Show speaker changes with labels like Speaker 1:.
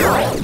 Speaker 1: Bye.